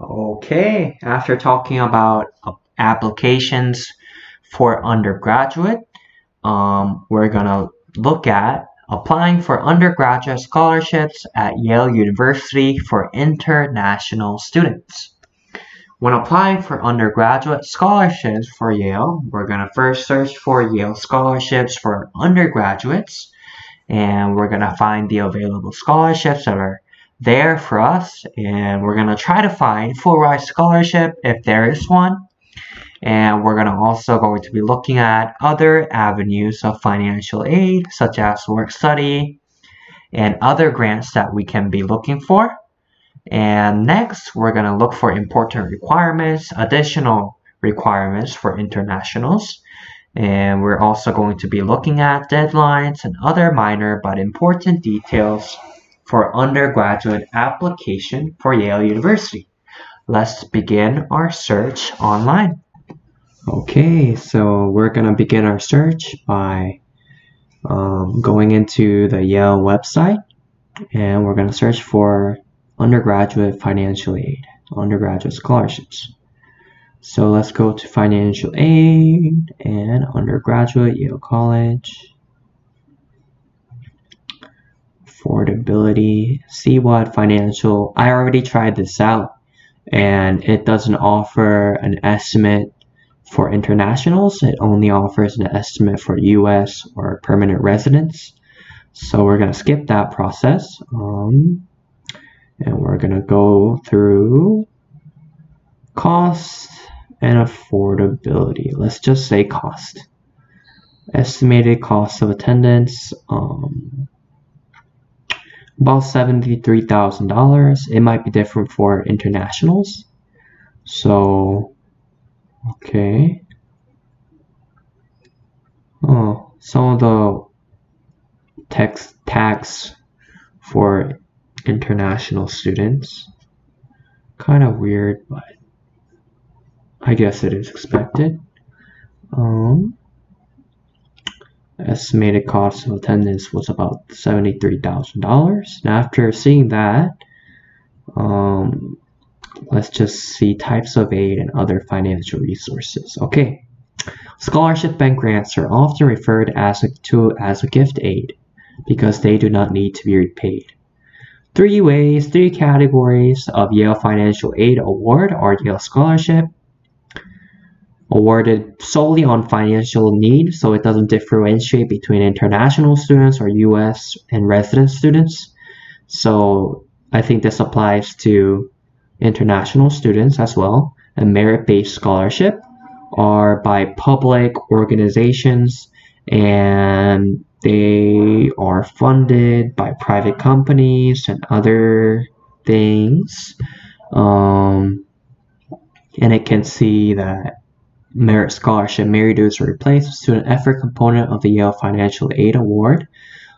Okay, after talking about applications for undergraduate, um, we're gonna look at applying for undergraduate scholarships at Yale University for international students. When applying for undergraduate scholarships for Yale, we're gonna first search for Yale scholarships for undergraduates, and we're gonna find the available scholarships that are there for us and we're going to try to find full ride scholarship if there is one. And we're going to also going to be looking at other avenues of financial aid such as work study and other grants that we can be looking for. And next we're going to look for important requirements additional requirements for internationals. And we're also going to be looking at deadlines and other minor but important details for undergraduate application for Yale University. Let's begin our search online. Okay, so we're going to begin our search by um, going into the Yale website and we're going to search for undergraduate financial aid, undergraduate scholarships. So let's go to financial aid and undergraduate Yale College. Affordability, what financial, I already tried this out and it doesn't offer an estimate for internationals. It only offers an estimate for US or permanent residents. So we're going to skip that process. Um, and we're going to go through cost and affordability. Let's just say cost. Estimated cost of attendance. Um, about $73,000. It might be different for internationals. So, okay. Oh, some of the text tax for international students. Kind of weird, but I guess it is expected. Um, estimated cost of attendance was about $73,000. Now after seeing that, um, let's just see types of aid and other financial resources. Okay, scholarship bank grants are often referred as a, to as a gift aid because they do not need to be repaid. Three ways, three categories of Yale Financial Aid Award are Yale Scholarship, awarded solely on financial need, so it doesn't differentiate between international students or US and resident students. So I think this applies to international students as well. A merit-based scholarship are by public organizations and they are funded by private companies and other things. Um, and it can see that Merit Scholarship merit dues replace the student effort component of the Yale Financial Aid Award.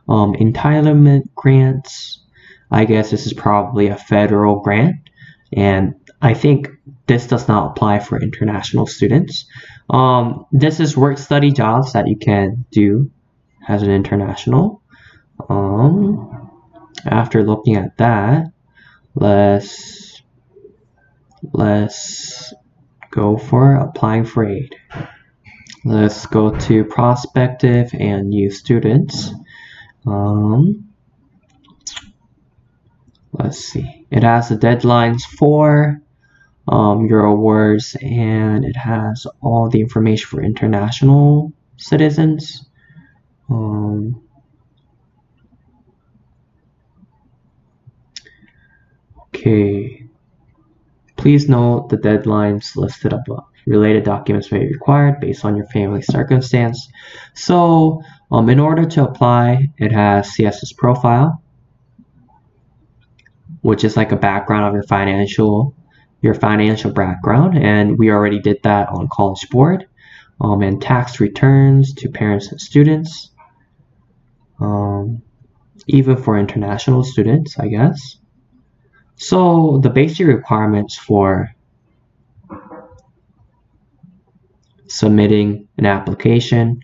Um, entitlement grants, I guess this is probably a federal grant, and I think this does not apply for international students. Um, this is work study jobs that you can do as an international. Um, after looking at that, let's let's go for applying for aid. Let's go to prospective and new students. Um, let's see. It has the deadlines for um, your awards and it has all the information for international citizens. Um, okay. Please note the deadlines listed above. Related documents may be required based on your family circumstance. So, um, in order to apply, it has CSS profile, which is like a background of your financial your financial background, and we already did that on College Board. Um, and tax returns to parents and students, um, even for international students, I guess. So the basic requirements for submitting an application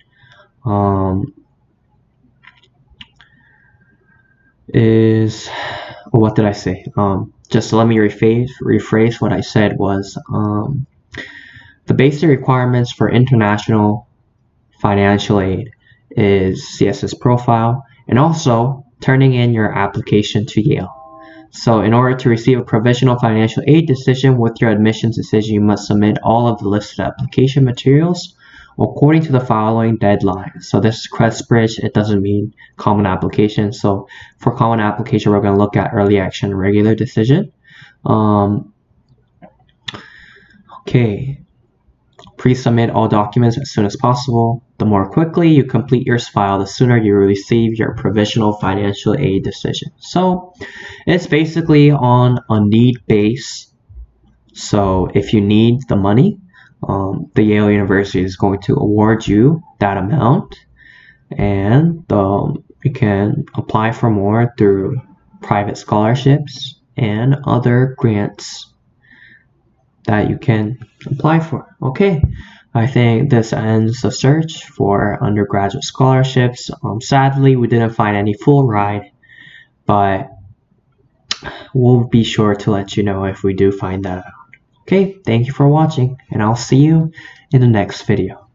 um, is what did I say? Um, just let me rephrase, rephrase what I said was um, the basic requirements for international financial aid is CSS profile and also turning in your application to Yale. So in order to receive a provisional financial aid decision with your admissions decision, you must submit all of the listed application materials according to the following deadline. So this is QuestBridge. It doesn't mean common application. So for common application, we're going to look at early action regular decision. Um, okay. Please submit all documents as soon as possible. The more quickly you complete your file, the sooner you receive your provisional financial aid decision. So it's basically on a need base. So if you need the money, um, the Yale University is going to award you that amount and um, you can apply for more through private scholarships and other grants that you can apply for. Okay, I think this ends the search for undergraduate scholarships. Um, sadly, we didn't find any full ride, but we'll be sure to let you know if we do find that out. Okay, thank you for watching, and I'll see you in the next video.